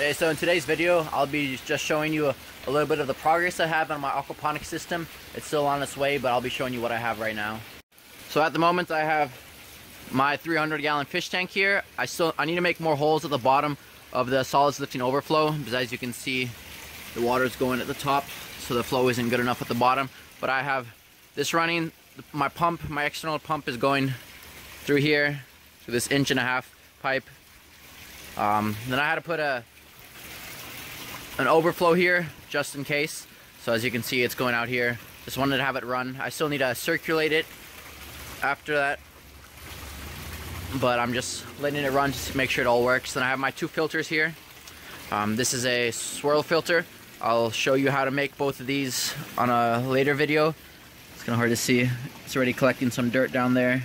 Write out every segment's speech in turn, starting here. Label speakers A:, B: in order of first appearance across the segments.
A: So in today's video, I'll be just showing you a, a, little bit of the progress I have on my aquaponics system. It's still on its way, but I'll be showing you what I have right now. So at the moment, I have my 300 gallon fish tank here. I still I need to make more holes at the bottom of the solids lifting overflow, because as you can see, the water is going at the top, so the flow isn't good enough at the bottom. But I have this running, my pump, my external pump is going through here, through this inch and a half pipe. Um, then I had to put a an overflow here just in case. So as you can see, it's going out here. Just wanted to have it run. I still need to circulate it after that. But I'm just letting it run just to make sure it all works. Then I have my two filters here. Um, this is a swirl filter. I'll show you how to make both of these on a later video. It's kind of hard to see. It's already collecting some dirt down there.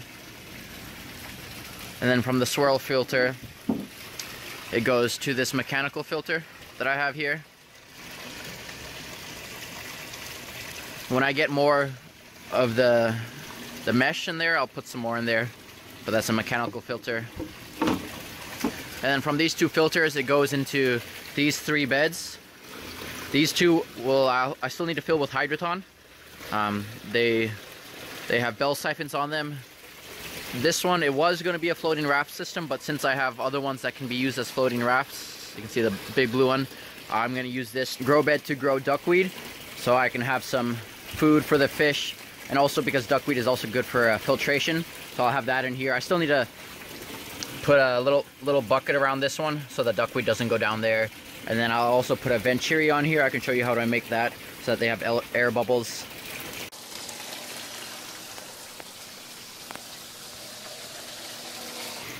A: And then from the swirl filter, it goes to this mechanical filter that I have here. When I get more of the, the mesh in there, I'll put some more in there. But that's a mechanical filter. And then from these two filters, it goes into these three beds. These two will, I'll, i still need to fill with Hydroton. Um, they, they have bell siphons on them. This one, it was going to be a floating raft system, but since I have other ones that can be used as floating rafts, you can see the big blue one. I'm gonna use this grow bed to grow duckweed so I can have some food for the fish and also because duckweed is also good for uh, filtration. So I'll have that in here. I still need to put a little little bucket around this one so the duckweed doesn't go down there. And then I'll also put a venturi on here. I can show you how to make that so that they have air bubbles.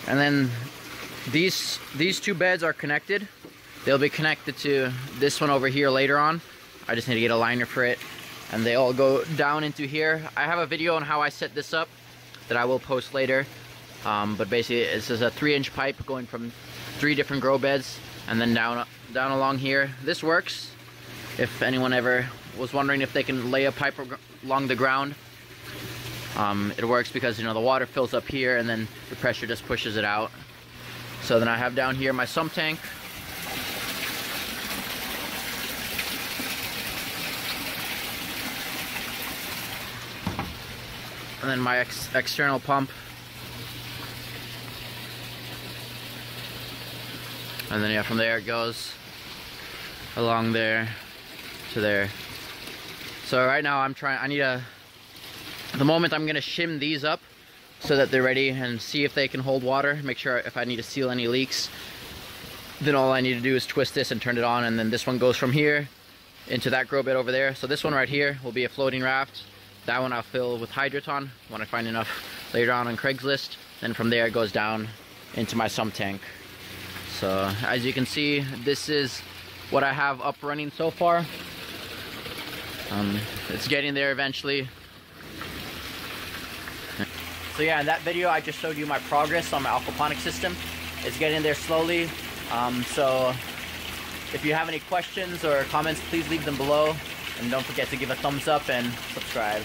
A: And then these, these two beds are connected. They'll be connected to this one over here later on. I just need to get a liner for it. And they all go down into here. I have a video on how I set this up that I will post later. Um, but basically, this is a three inch pipe going from three different grow beds and then down, down along here. This works. If anyone ever was wondering if they can lay a pipe along the ground, um, it works because you know the water fills up here and then the pressure just pushes it out. So then I have down here my sump tank. And then my ex external pump. And then yeah, from there it goes along there to there. So right now I'm trying, I need a, the moment I'm gonna shim these up so that they're ready and see if they can hold water. Make sure if I need to seal any leaks. Then all I need to do is twist this and turn it on and then this one goes from here into that grow bed over there. So this one right here will be a floating raft. That one I'll fill with Hydroton when I find enough later on on Craigslist. Then from there it goes down into my sump tank. So as you can see, this is what I have up running so far. Um, it's getting there eventually. So yeah, in that video I just showed you my progress on my aquaponics system. It's getting there slowly. Um, so if you have any questions or comments, please leave them below. And don't forget to give a thumbs up and subscribe.